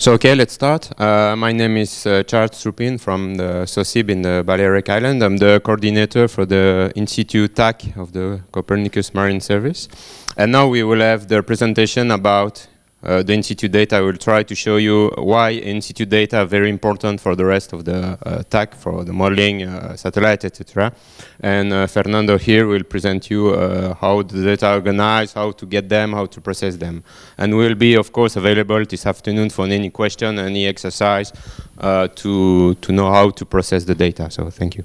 So okay, let's start. Uh, my name is uh, Charles Troupin from the SOCIB in the Balearic Island. I'm the coordinator for the in situ TAC of the Copernicus Marine Service. And now we will have the presentation about uh, the in situ data. I will try to show you why in situ data are very important for the rest of the uh, for the modeling, uh, satellite, etc. And uh, Fernando here will present you uh, how the data are organized, how to get them, how to process them. And we'll be, of course, available this afternoon for any question, any exercise uh, to, to know how to process the data. So thank you.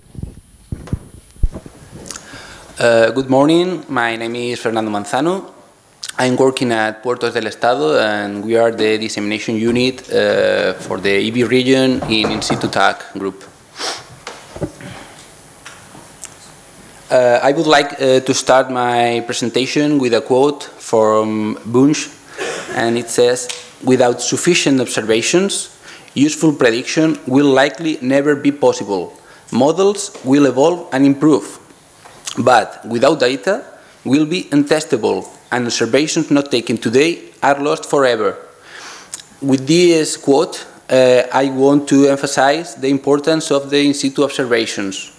Good morning. My name is Fernando Manzano. I'm working at Puertos del Estado, and we are the dissemination unit uh, for the IBI region in In situ TAC group. Uh, I would like uh, to start my presentation with a quote from Bunge, and it says, Without sufficient observations, useful prediction will likely never be possible. Models will evolve and improve, but without data, will be untestable, and observations not taken today are lost forever. With this quote, uh, I want to emphasize the importance of the in situ observations.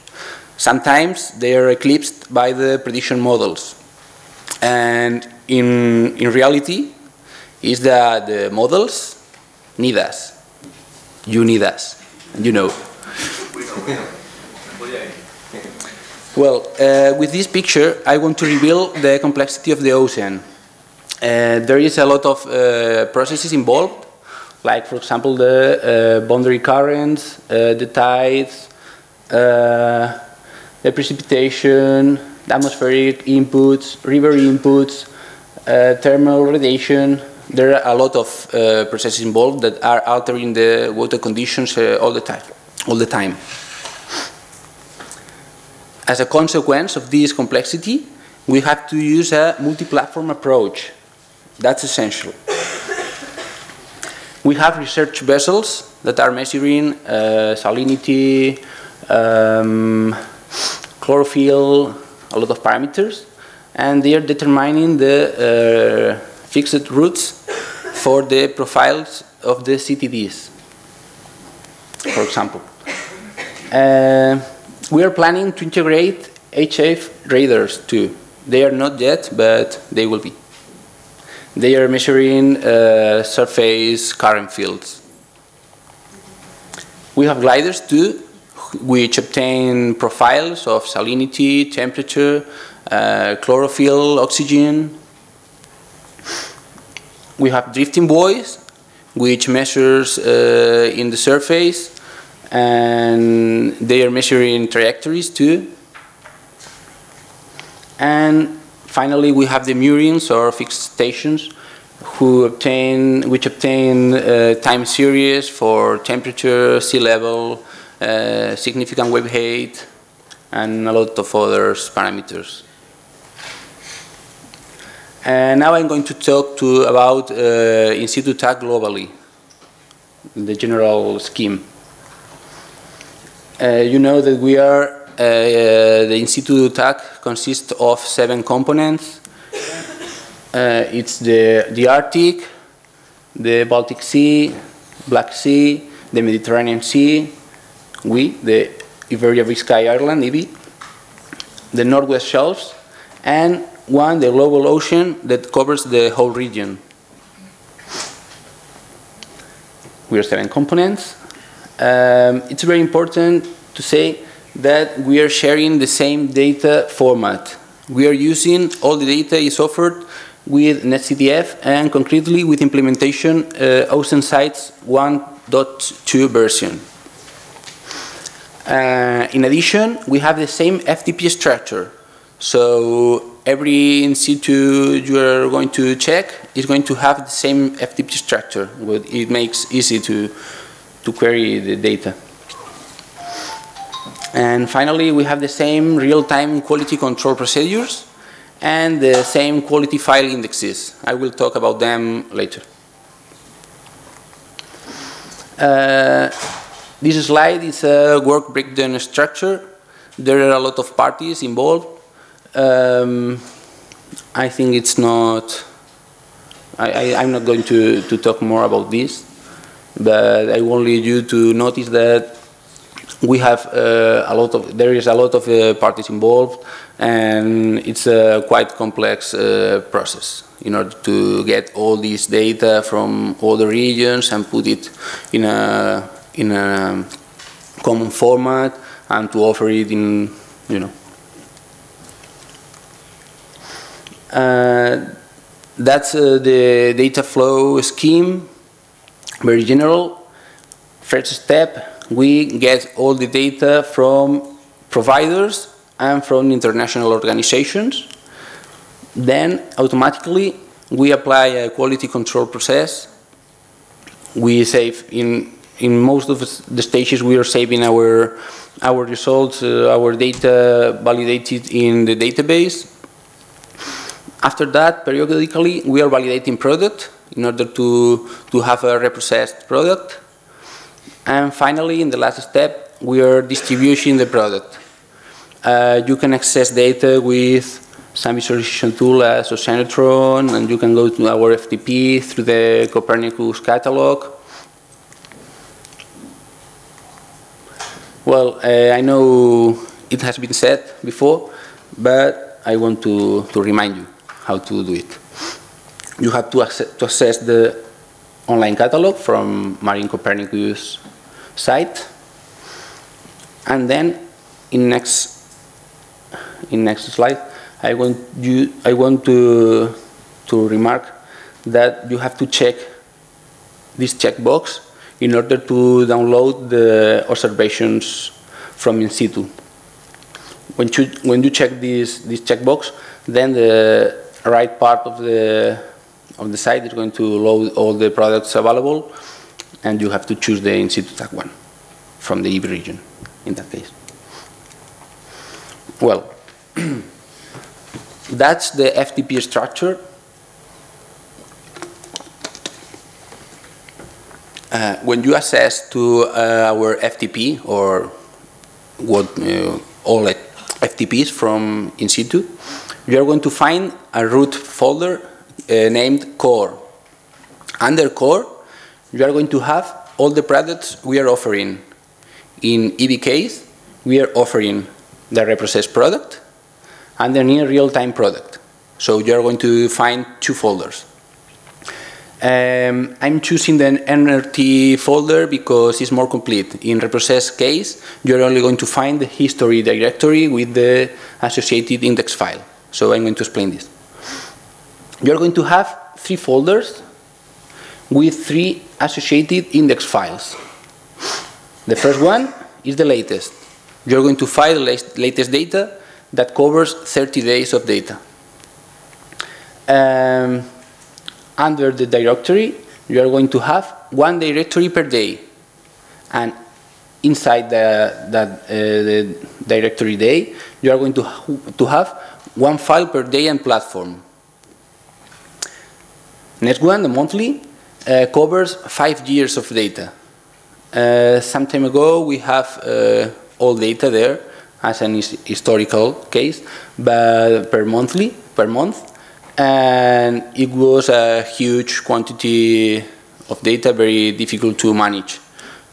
Sometimes they are eclipsed by the prediction models. And in, in reality, is that the models need us. You need us, you know. Well, uh, with this picture, I want to reveal the complexity of the ocean. Uh, there is a lot of uh, processes involved, like, for example, the uh, boundary currents, uh, the tides, uh, the precipitation, the atmospheric inputs, river inputs, thermal radiation. There are a lot of processes involved that are altering the water conditions all the time. All the time. As a consequence of this complexity, we have to use a multi-platform approach. That's essential. We have research vessels that are measuring uh, salinity, um, chlorophyll, a lot of parameters, and they are determining the uh, fixed routes for the profiles of the CTDs, for example. Uh, we are planning to integrate HF radars too. They are not yet, but they will be. They are measuring uh, surface current fields. We have gliders too, which obtain profiles of salinity, temperature, uh, chlorophyll, oxygen. We have drifting buoys, which measures uh, in the surface and they are measuring trajectories too. And finally, we have the moorings or fixed stations who obtain, which obtain uh, time series for temperature, sea level, uh, significant wave height, and a lot of other parameters. And now I'm going to talk to about uh, in situ TAC globally, the general scheme. Uh, you know that we are, uh, the in situ TAC consists of seven components. Uh, it's the, the Arctic, the Baltic Sea, Black Sea, the Mediterranean Sea, we, the Iberia Biscay Ireland, IBI, the Northwest Shelves, and one, the global ocean that covers the whole region. We are seven components. Um, it's very important to say that we are sharing the same data format. We are using, all the data is offered with NetCDF and concretely with implementation uh, OceanSites 1.2 version. Uh, in addition, we have the same FTP structure. So every in situ you are going to check is going to have the same FTP structure. It makes easy to, to query the data. And finally, we have the same real-time quality control procedures and the same quality file indexes. I will talk about them later. Uh, this slide is a work breakdown structure. There are a lot of parties involved. Um, I think it's not, I, am not going to, to talk more about this. But I want you to notice that we have uh, a lot of, there is a lot of uh, parties involved, and it's a quite complex uh, process in order to get all this data from all the regions and put it in a, in a common format and to offer it in, you know. Uh, that's uh, the data flow scheme, very general. First step, we get all the data from providers and from international organizations. Then automatically we apply a quality control process. We save in in most of the stages we are saving our our results, uh, our data validated in the database. After that, periodically we are validating product in order to to have a reprocessed product. And finally, in the last step, we are distributing the product. Uh, you can access data with some visualization tool as Oceanotron, and you can go to our FTP through the Copernicus catalog. Well, uh, I know it has been said before, but I want to, to remind you how to do it. You have to access, to access the online catalog from Marine Copernicus site. And then in next in next slide, I want you I want to to remark that you have to check this checkbox in order to download the observations from in situ. When you when you check this this checkbox, then the right part of the of the site is going to load all the products available and you have to choose the in situ TAC one from the IBI region in that case. Well, that's the FTP structure. Uh, when you access to uh, our FTP or what uh, all FTPs from in situ, you are going to find a root folder uh, named core. Under core, you are going to have all the products we are offering. In case, we are offering the reprocessed product and the near real-time product. So you are going to find two folders. Um, I'm choosing the NRT folder because it's more complete. In reprocess case, you're only going to find the history directory with the associated index file. So I'm going to explain this. You're going to have three folders with three associated index files. The first one is the latest. You're going to find the latest data that covers 30 days of data. Um, under the directory, you are going to have one directory per day. And inside the, that, uh, the directory day, you are going to, to have one file per day and platform. Next one, the monthly, uh, covers five years of data. Uh, some time ago, we have uh, all data there as an historical case, but per monthly, per month, and it was a huge quantity of data, very difficult to manage.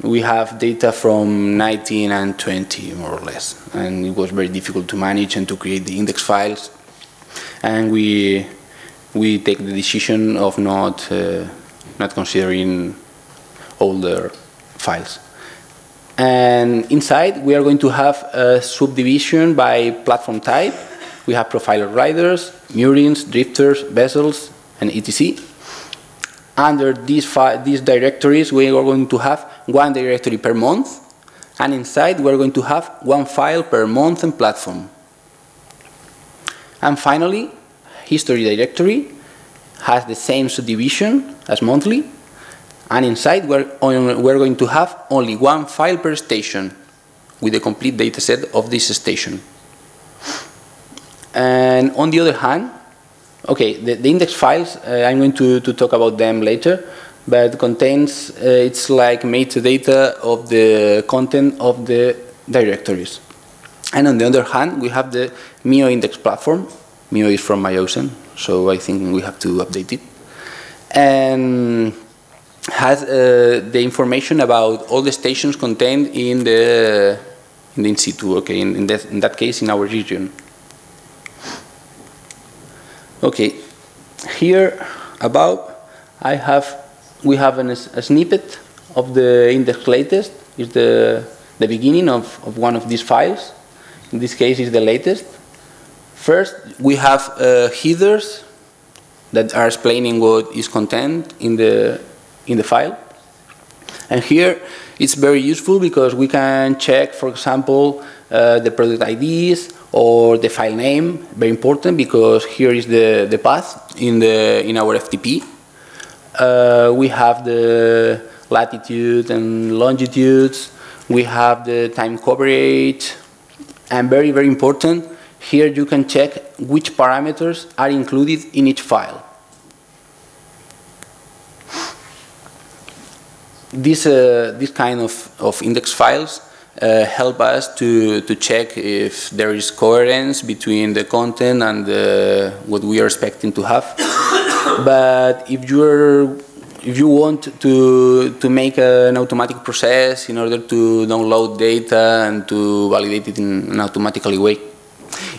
We have data from 19 and 20, more or less, and it was very difficult to manage and to create the index files. And we we take the decision of not uh, not considering older files. And inside, we are going to have a subdivision by platform type. We have profiler riders, moorings, drifters, vessels, and etc. Under these, these directories, we are going to have one directory per month, and inside we are going to have one file per month and platform. And finally, history directory has the same subdivision as monthly, and inside we're, we're going to have only one file per station with the complete dataset of this station. And on the other hand, okay, the, the index files, uh, I'm going to, to talk about them later, but contains, uh, it's like metadata of the content of the directories. And on the other hand, we have the MIO index platform. MIO is from MyOcean, so I think we have to update it. And has uh, the information about all the stations contained in the in the in situ. Okay, in, in, that, in that case, in our region. Okay, here above I have we have an, a snippet of the index latest. Is the the beginning of, of one of these files. In this case, is the latest. First, we have uh, headers that are explaining what is contained in the in the file. And here it's very useful because we can check, for example, uh, the product IDs or the file name, very important because here is the, the path in, the, in our FTP. Uh, we have the latitude and longitudes, we have the time coverage, and very, very important, here you can check which parameters are included in each file. This, uh, this kind of, of index files uh, help us to, to check if there is coherence between the content and the, what we are expecting to have. but if you're if you want to to make an automatic process in order to download data and to validate it in an automatically way,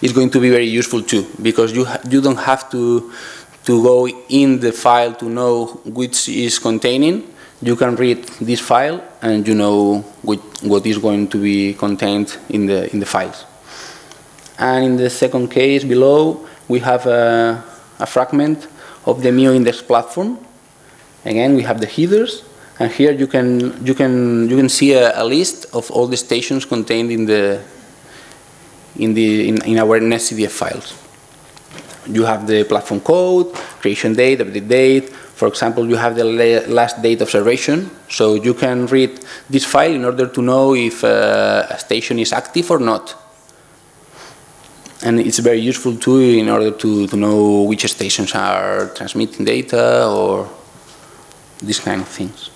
it's going to be very useful too because you you don't have to to go in the file to know which is containing you can read this file and you know which, what is going to be contained in the, in the files. And in the second case below, we have a, a fragment of the MIO index platform. Again, we have the headers, and here you can, you can, you can see a, a list of all the stations contained in, the, in, the, in, in our NetCDF files. You have the platform code, creation date, update date, for example, you have the last date observation, so you can read this file in order to know if uh, a station is active or not. And it's very useful too in order to, to know which stations are transmitting data or these kind of things.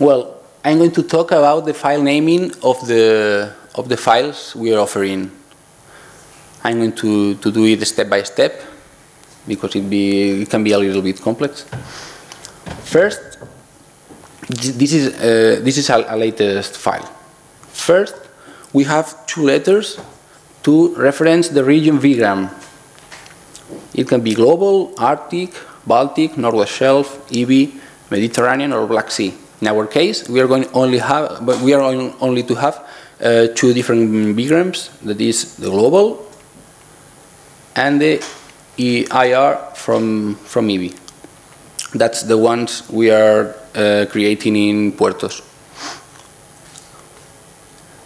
Well, I'm going to talk about the file naming of the, of the files we are offering. I'm going to, to do it step by step because it, be, it can be a little bit complex. First, this is, uh, this is a, a latest file. First, we have two letters to reference the region bigram. It can be global, Arctic, Baltic, Northwest Shelf, IBI, Mediterranean, or Black Sea. In our case, we are going only have, but we are only to have uh, two different bigrams, That is the global and the IR from, from IBI. That's the ones we are uh, creating in Puertos.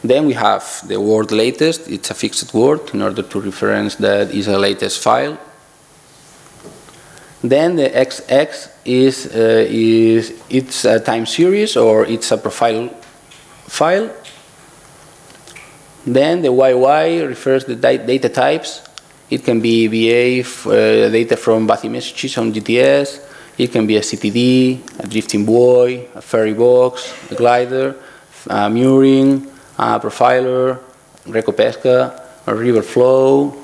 Then we have the word latest. It's a fixed word in order to reference that is a latest file. Then the XX is, uh, is it's a time series or it's a profile file. Then the YY refers the data types it can be VA, uh, data from Bathy messages on GTS. It can be a CTD, a drifting buoy, a ferry box, a glider, a mooring, a profiler, Recopesca, a river flow,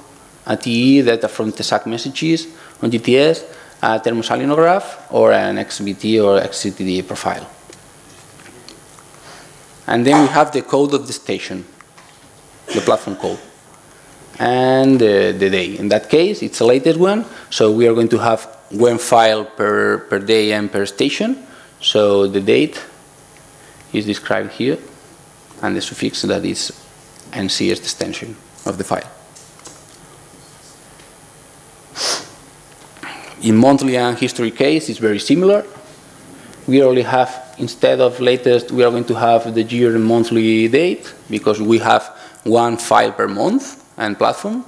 a TE, data from TESAC messages on GTS, a thermosalinograph, or an XBT or XCTD profile. And then we have the code of the station, the platform code and the, the day. In that case, it's the latest one, so we are going to have one file per, per day and per station. So the date is described here, and the suffix that is NCS extension of the file. In monthly and history case, it's very similar. We only have, instead of latest, we are going to have the year and monthly date, because we have one file per month and platform.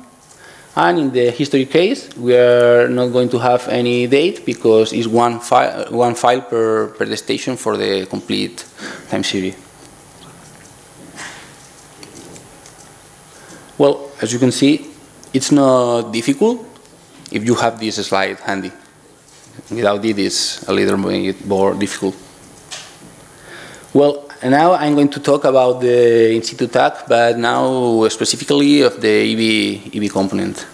And in the history case, we are not going to have any date because it's one file, one file per, per station for the complete time series. Well, as you can see, it's not difficult if you have this slide handy. Without it, it's a little bit more difficult. Well, and now I'm going to talk about the in situ TAC, but now specifically of the IBI, IBI component.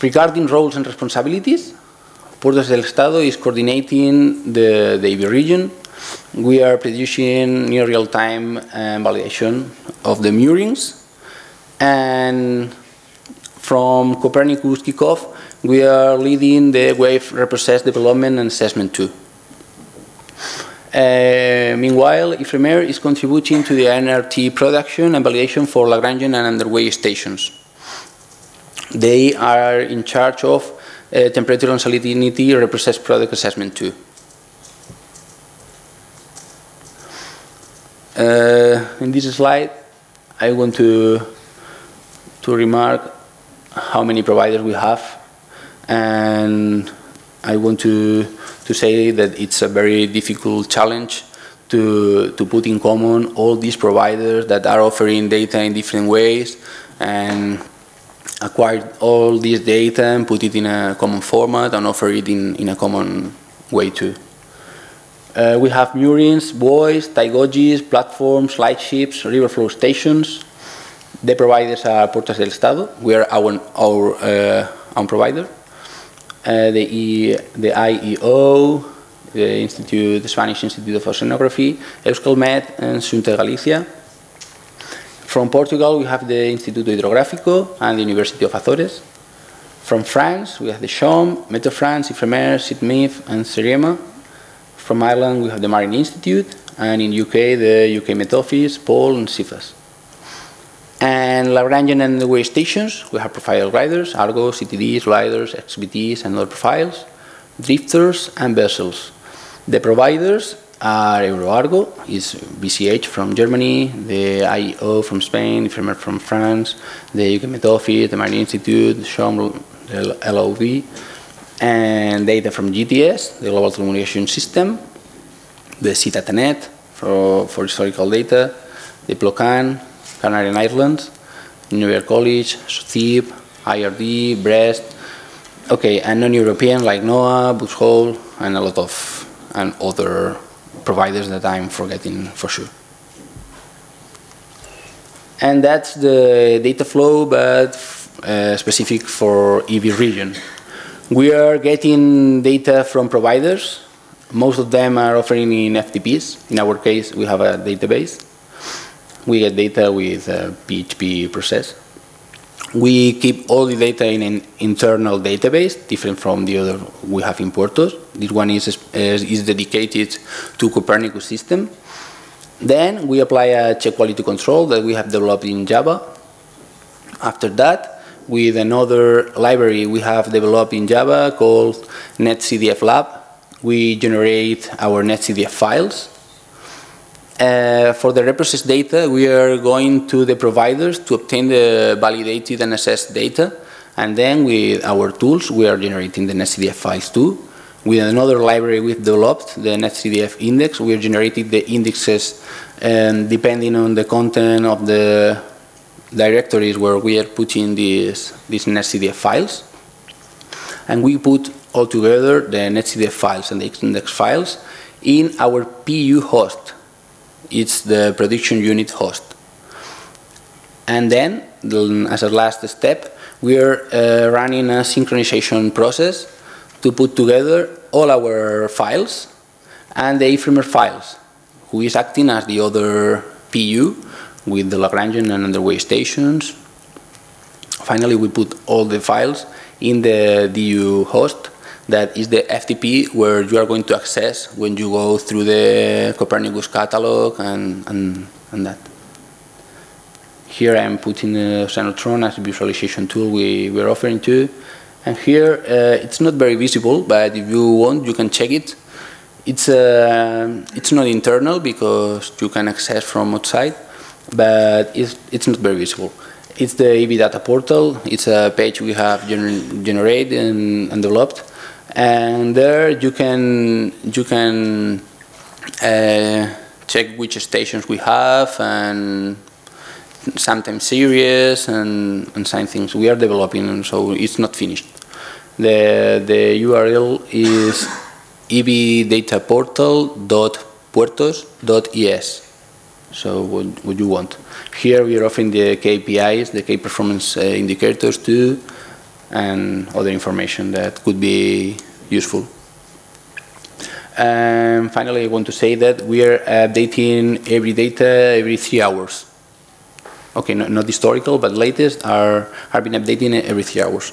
Regarding roles and responsibilities, Puertos del Estado is coordinating the, the IBI region. We are producing near real-time um, validation of the moorings. And from Copernicus kickoff, we are leading the wave reprocess development and assessment too. Uh, meanwhile, Ifremer is contributing to the NRT production and validation for Lagrangian and underway stations. They are in charge of uh, temperature and salinity reprocess product assessment too. Uh, in this slide, I want to, to remark how many providers we have and I want to, to say that it's a very difficult challenge to, to put in common all these providers that are offering data in different ways and acquire all this data and put it in a common format and offer it in, in a common way too. Uh, we have moorings, buoys, tide gauges, platforms, lightships, river flow stations. The providers are Puertos del Estado. We are our, our uh, own provider. Uh, the, e, the IEO, the Institute, the Spanish Institute of Oceanography, Euskalmet, and Xunta Galicia. From Portugal, we have the Instituto Hidrográfico and the University of Azores. From France, we have the SHOM, Meteo France, Ifremer, CETMEF, and CEREMA. From Ireland, we have the Marine Institute, and in UK, the UK Met Office, POL, and Cefas. And Lagrangian and the way stations, we have profile riders, Argo, CTDs, riders, XBTs, and other profiles, drifters, and vessels. The providers are EuroArgo, is BSH from Germany, the IEO from Spain, Ifremer from France, the UK Met Office, the Marine Institute, the SHOM, the LOV, and data from GTS, the Global Communication System, the SeaDataNet for, for historical data, the PLOCAN, Canarian Islands, New York College, SOCIB, IRD, Brest, okay, and non-European like NOAA, Woods Hole, and a lot of and other providers that I'm forgetting for sure. And that's the data flow, but uh, specific for IBI region. We are getting data from providers. Most of them are offering in FTPs. In our case, we have a database. We get data with uh, a PHP process. We keep all the data in an internal database, different from the other we have in Puertos. This one is, is dedicated to Copernicus system. Then we apply a check quality control that we have developed in Java. After that, with another library we have developed in Java called NetCDF Lab, we generate our NetCDF files. Uh, for the reprocessed data, we are going to the providers to obtain the validated and assessed data. And then with our tools, we are generating the NetCDF files too. With another library we've developed, the NetCDF index, we are generating the indexes and depending on the content of the directories where we are putting these, these NetCDF files. And we put all together the NetCDF files and the index files in our PU host. It's the prediction unit host. And then, as a last step, we are uh, running a synchronization process to put together all our files and the Ifremer files, who is acting as the other PU with the Lagrangian and underway stations. Finally, we put all the files in the DU host that is the FTP where you are going to access when you go through the Copernicus catalog and, and, and that. Here I am putting the Oceanotron as a visualization tool we, we're offering to. And here uh, it's not very visible, but if you want, you can check it. It's, uh, it's not internal because you can access from outside, but it's, it's not very visible. It's the EV data portal. It's a page we have gener generated and, and developed and there you can you can uh, check which stations we have and sometimes series and, and some things. We are developing so it's not finished. The the URL is evdataportal.puertos.es so what, what you want. Here we are offering the KPIs the key performance uh, indicators too and other information that could be useful. And finally, I want to say that we are updating every data every three hours. Okay, no, not historical, but latest are, are being updating every three hours.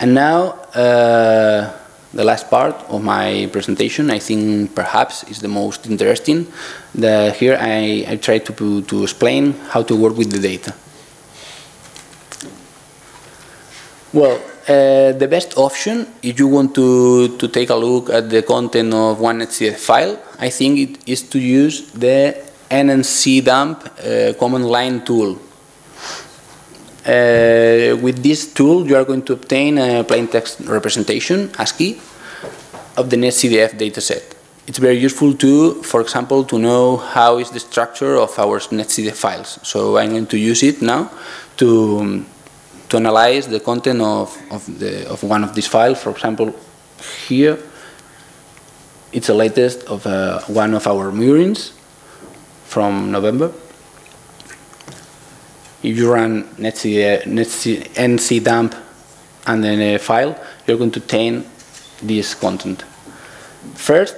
And now, uh, the last part of my presentation, I think perhaps is the most interesting. The, here I, I try to, to explain how to work with the data. Well, uh, the best option, if you want to, to take a look at the content of one NetCDF file, I think it is to use the ncdump uh, command line tool. Uh, with this tool, you are going to obtain a plain text representation, ASCII, of the NetCDF dataset. It's very useful to, for example, to know how is the structure of our NetCDF files. So I'm going to use it now to, to analyze the content of, of, the, of one of these files. For example, here, it's the latest of uh, one of our moorings from November. If you run netc, netc, ncdump and then a file, you're going to obtain this content. First,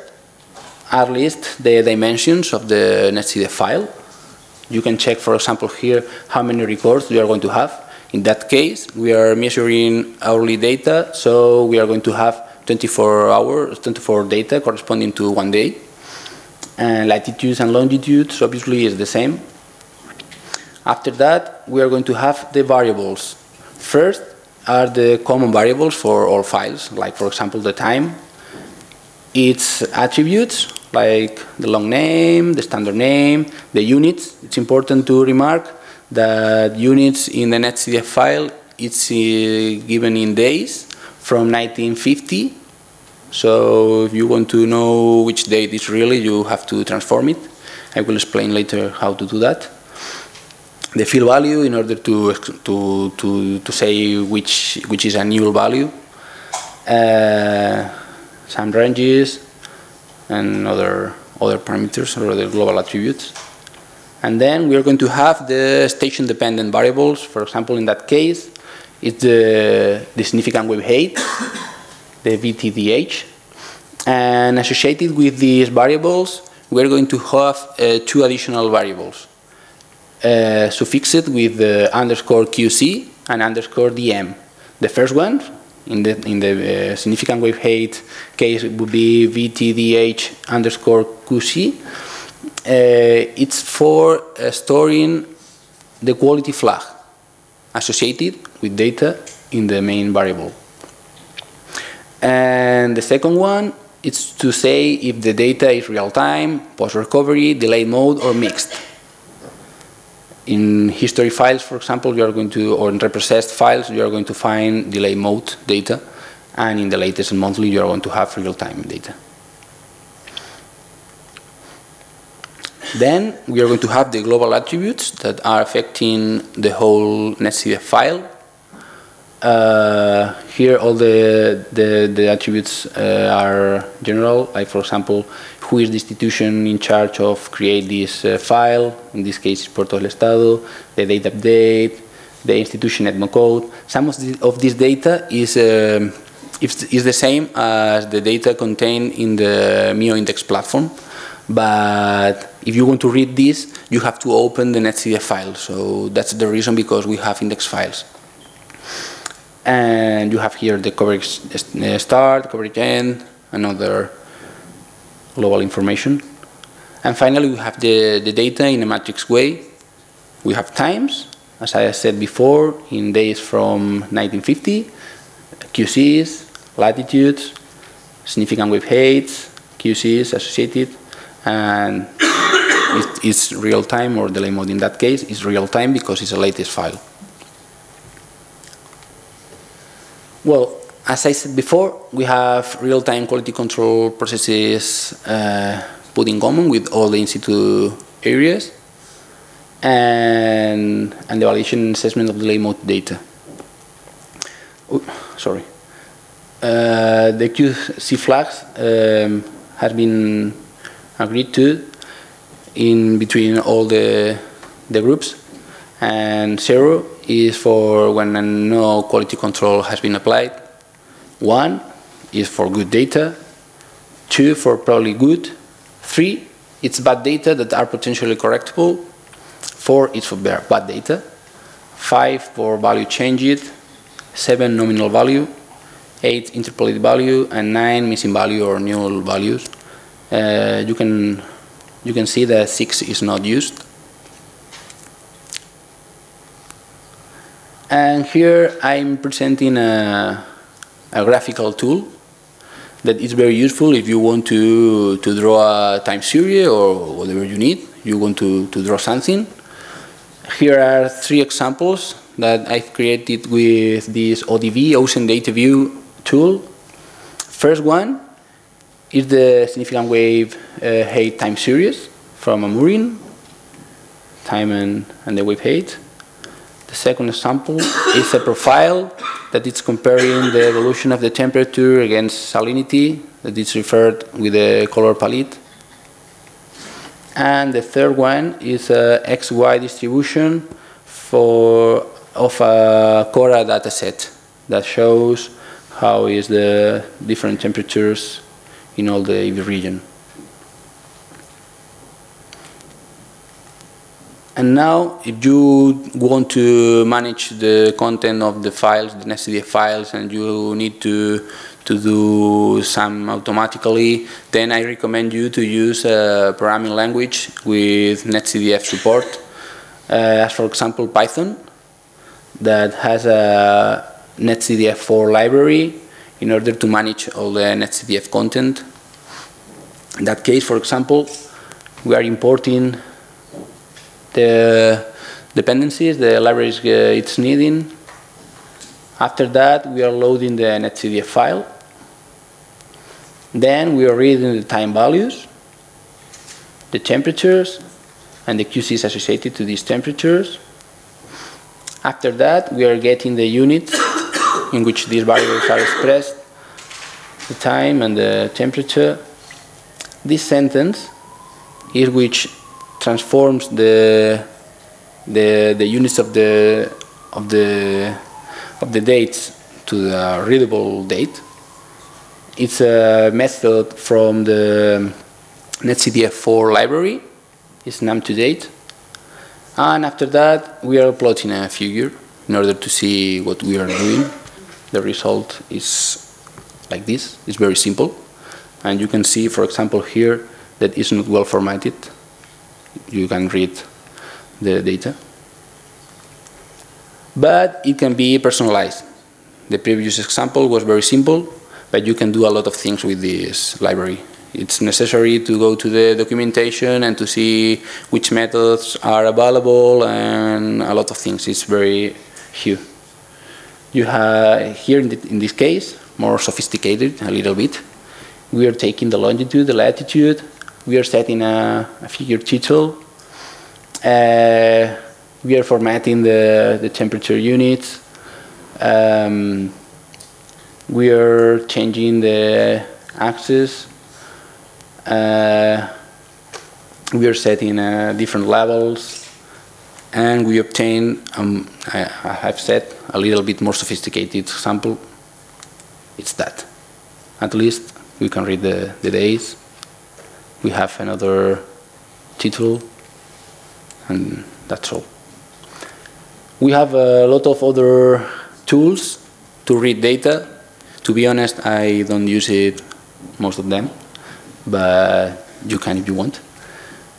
are list the dimensions of the netcdf file. You can check, for example, here how many records you are going to have. In that case, we are measuring hourly data, so we are going to have 24 hours, 24 data corresponding to one day. And latitudes and longitudes obviously is the same. After that, we are going to have the variables. First are the common variables for all files, like for example the time, its attributes, like the long name, the standard name, the units. It's important to remark that units in the netcdf file, it's uh, given in days from 1950. So if you want to know which date is really, you have to transform it. I will explain later how to do that. The field value in order to, to, to, to say which, which is a null value. Uh, some ranges and other, other parameters or other global attributes. And then we are going to have the station-dependent variables. For example, in that case, it's the, the significant wave height, the VTDH. And associated with these variables, we're going to have uh, two additional variables. Uh, suffixed with the underscore QC and underscore DM. The first one, in the, in the uh, significant wave height case, would be VTDH underscore QC. Uh, it's for uh, storing the quality flag associated with data in the main variable. And the second one is to say if the data is real-time, post-recovery, delay mode, or mixed. In history files, for example, you are going to, or in reprocessed files, you are going to find delay mode data, and in the latest and monthly, you are going to have real-time data. Then we are going to have the global attributes that are affecting the whole netcdf file. Uh, here all the, the, the attributes uh, are general, like for example, who is the institution in charge of create this uh, file, in this case Puerto del Estado, the date update, the institution EDMO code. Some of, the, of this data is, um, is the same as the data contained in the MIO index platform, but if you want to read this, you have to open the netcdf file. So that's the reason because we have index files. And you have here the coverage start, coverage end, another global information. And finally, we have the, the data in a matrix way. We have times, as I said before, in days from 1950, QCs, latitudes, significant wave heights, QCs associated, and it's real time or delay mode in that case is real time because it's the latest file. Well, as I said before, we have real-time quality control processes uh, put in common with all the institute areas and, and the validation assessment of delay mode data. Ooh, sorry. Uh, the QC flags um, has been agreed to in between all the, the groups and zero is for when no quality control has been applied. One is for good data. Two for probably good. Three, it's bad data that are potentially correctable. Four is for bad data. Five for value changed. Seven nominal value. Eight interpolated value, and nine missing value or null values. Uh, you can you can see that six is not used. And here I'm presenting a, a graphical tool that is very useful if you want to, to draw a time series or whatever you need. You want to, to draw something. Here are three examples that I've created with this ODV, Ocean Data View tool. First one is the significant wave uh, height time series from a Amurin, time and, and the wave height. The second example is a profile that is comparing the evolution of the temperature against salinity that is referred with the color palette. And the third one is a XY distribution for, of a Cora dataset that shows how is the different temperatures in all the AV region. And now, if you want to manage the content of the files, the NetCDF files, and you need to to do some automatically, then I recommend you to use a programming language with NetCDF support, uh, as for example Python, that has a NetCDF4 library in order to manage all the NetCDF content. In that case, for example, we are importing the dependencies, the libraries uh, it's needing. After that, we are loading the netcdf file. Then we are reading the time values, the temperatures, and the QCs associated to these temperatures. After that, we are getting the unit in which these variables are expressed, the time and the temperature. This sentence is which transforms the the the units of the of the of the dates to the readable date. It's a method from the netcdf4 library. It's num2date. And after that, we are plotting a figure in order to see what we are doing. The result is like this. It's very simple. And you can see, for example, here that it's not well formatted you can read the data. But it can be personalized. The previous example was very simple, but you can do a lot of things with this library. It's necessary to go to the documentation and to see which methods are available and a lot of things. It's very huge. You have here in, the, in this case, more sophisticated a little bit. We are taking the longitude, the latitude, we are setting a, a figure title. Uh, we are formatting the, the temperature units. Um, we are changing the axis. Uh, we are setting uh, different levels. And we obtain, um, I, have said, a little bit more sophisticated sample. It's that. At least we can read the, the days we have another title, and that's all. We have a lot of other tools to read data. To be honest, I don't use it, most of them, but you can if you want.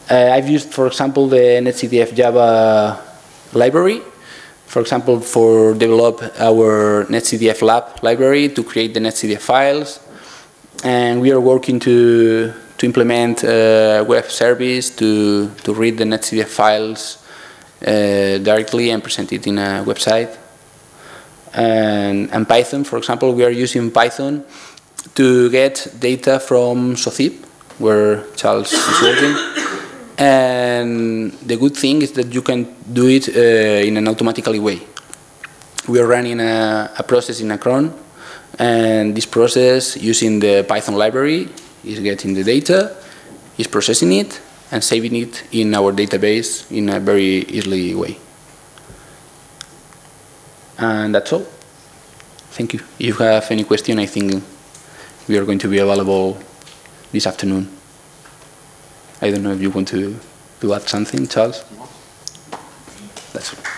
Uh, I've used, for example, the NetCDF Java library, for example, for develop our NetCDF lab library to create the NetCDF files. And we are working to to implement a web service to, to read the NetCDF files uh, directly and present it in a website. And, and, Python, for example, we are using Python to get data from SOCIB, where Charles is working. And the good thing is that you can do it uh, in an automatically way. We are running a, a process in a cron, and this process using the Python library is getting the data, is processing it, and saving it in our database in a very easily way. And that's all. thank you. If you have any question, I think we are going to be available this afternoon. I don't know if you want to, to add something, Charles. That's it.